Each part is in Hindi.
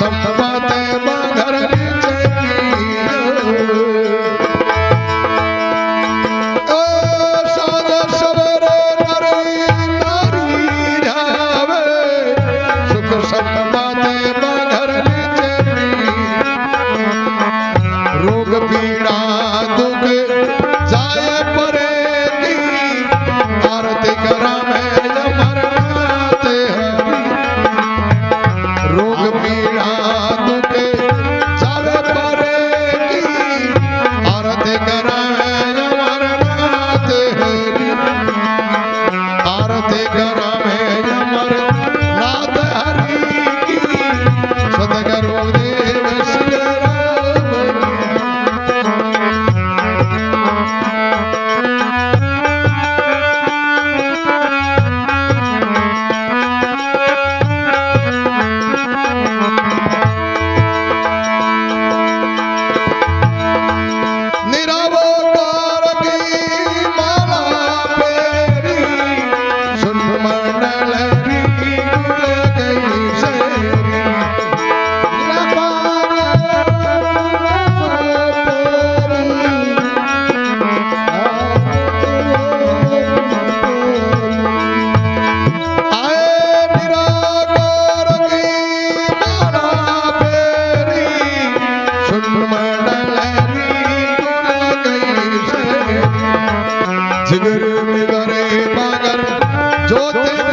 something जिगर में करे ज्योति जगेरी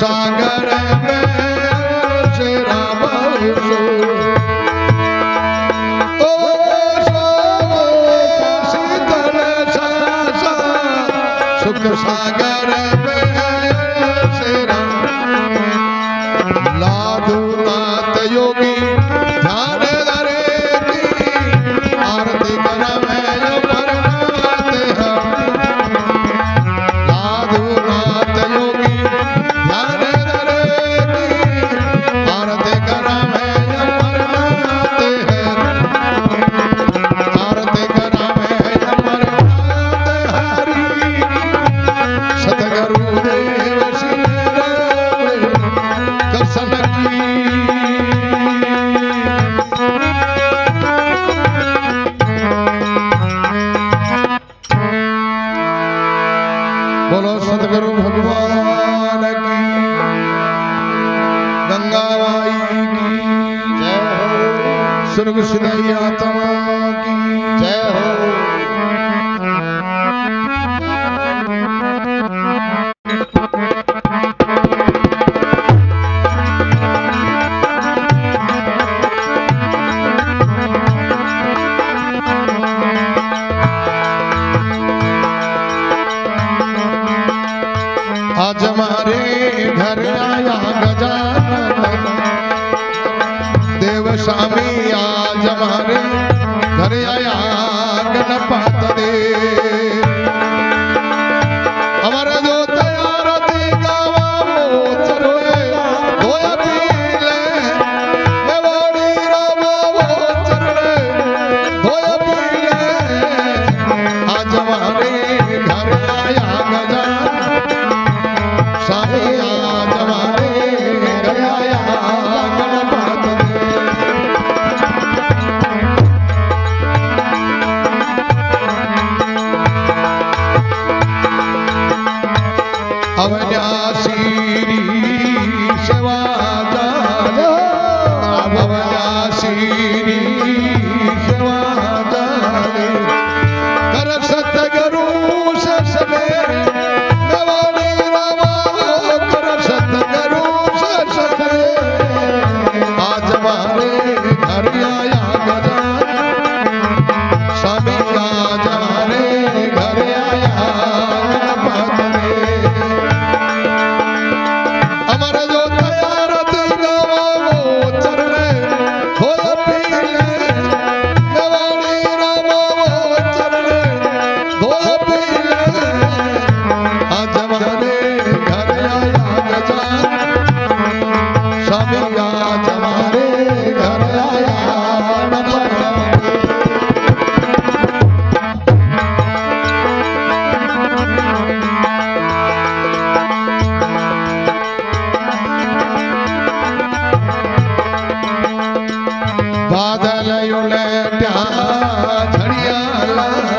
सागर में प्याला झड़िया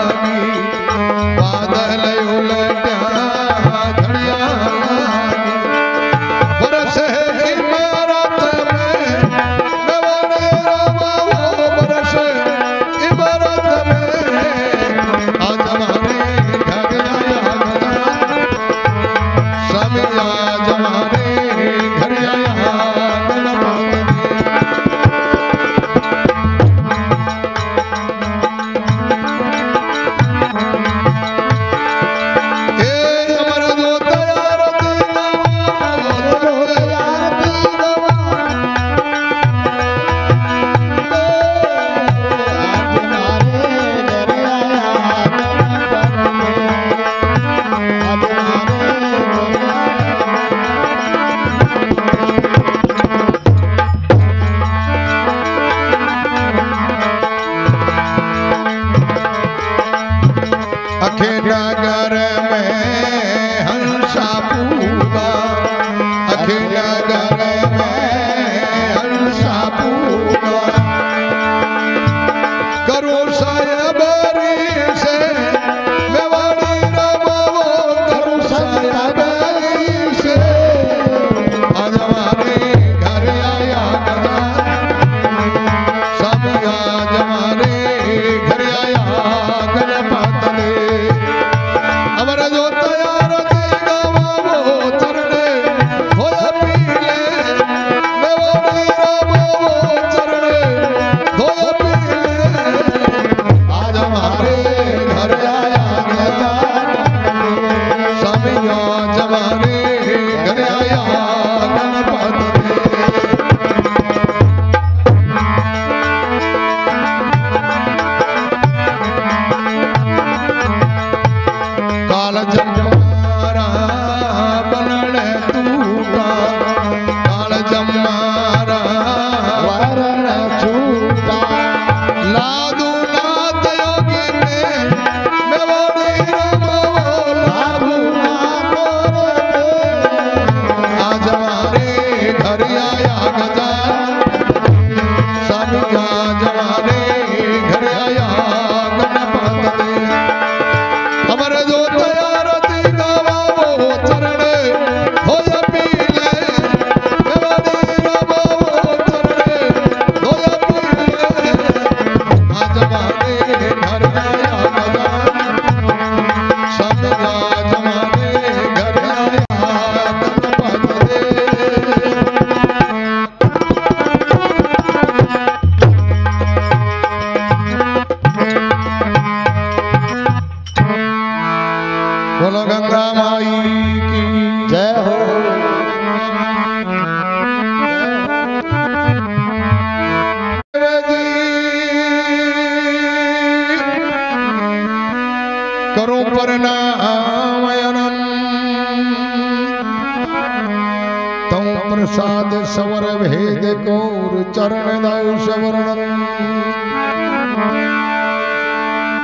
समान साध सवर भेद कौर चरण सवरण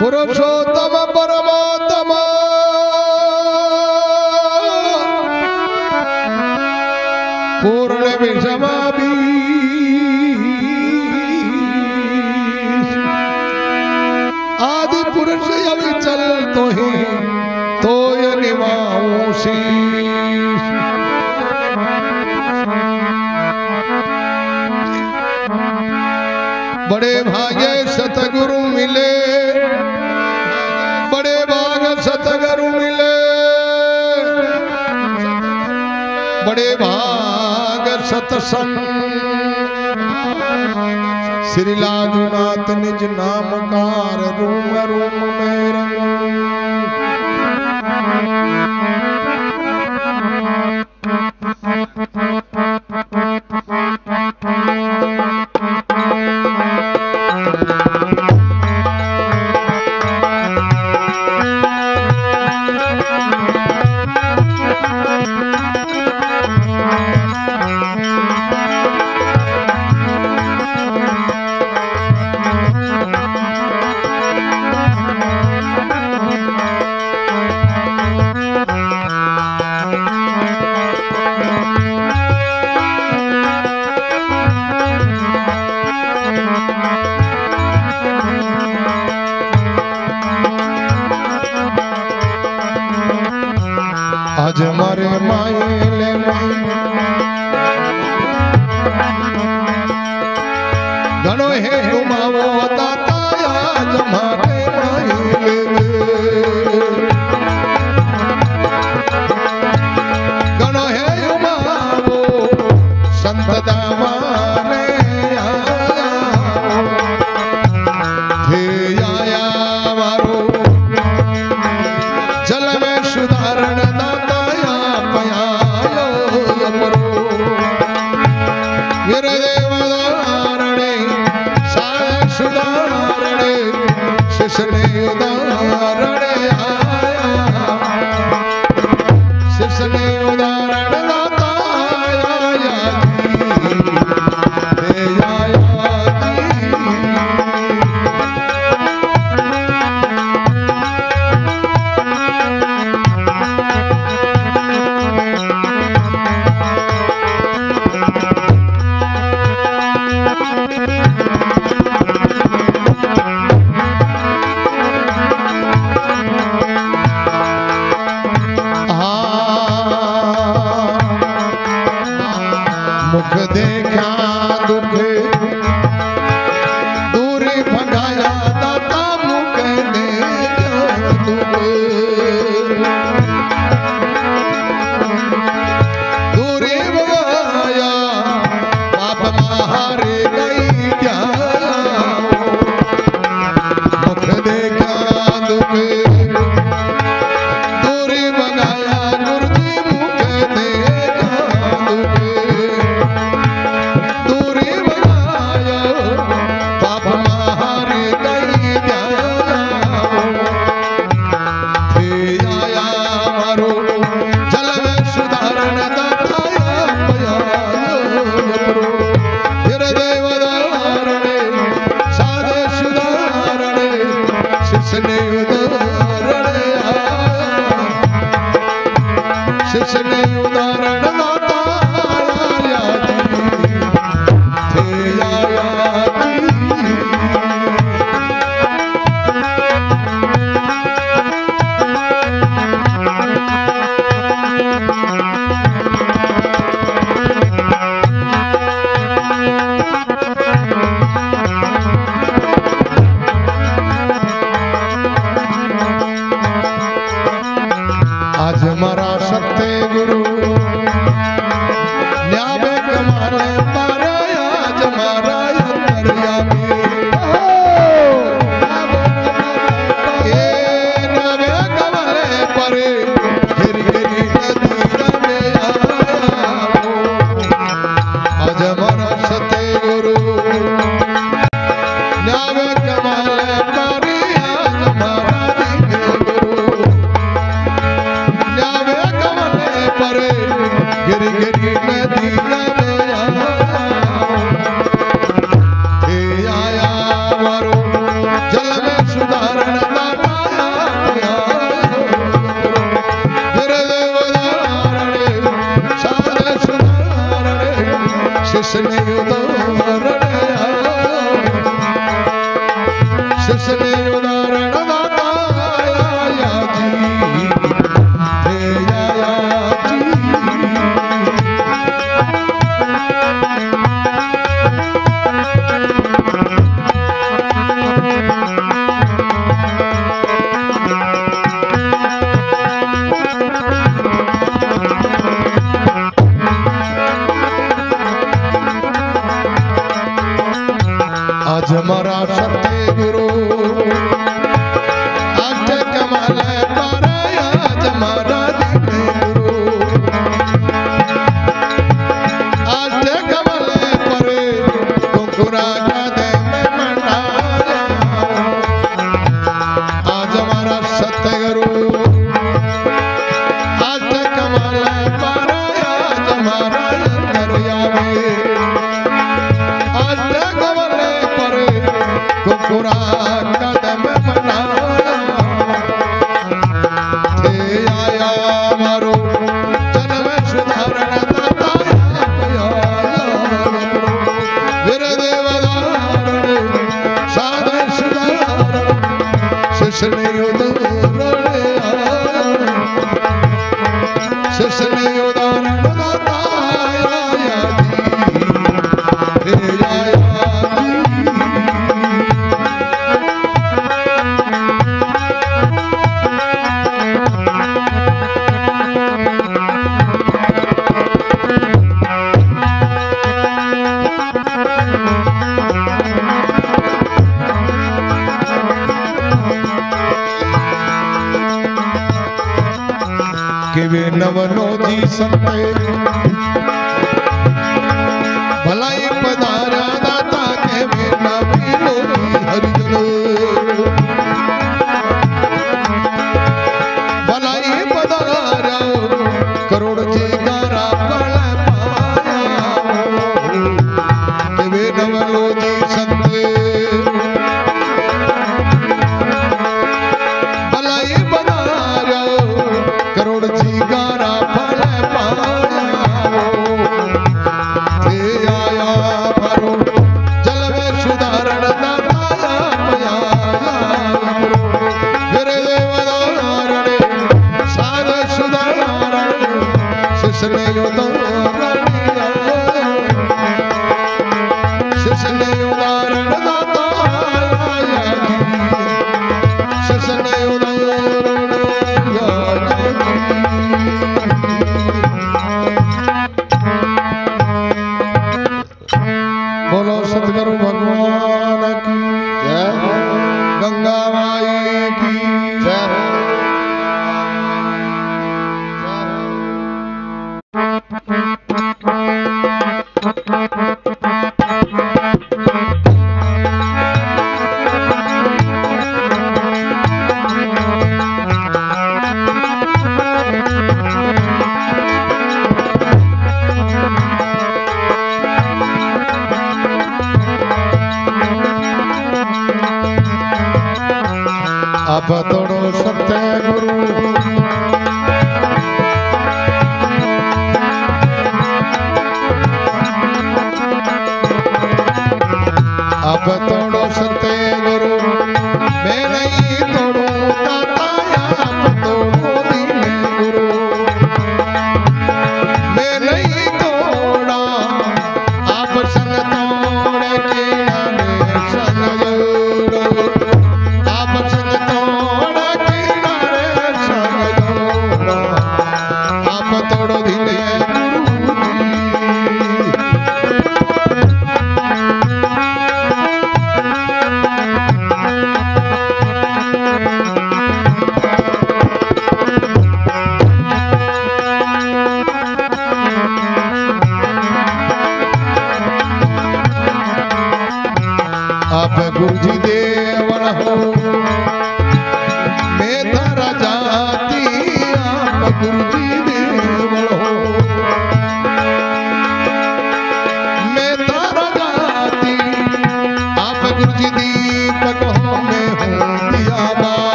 पुरुषोत्तम परमात्मा। सत्संग श्री लालूनाथ निज नाम कार रूम रूम मेर Thank આજ મારે માયે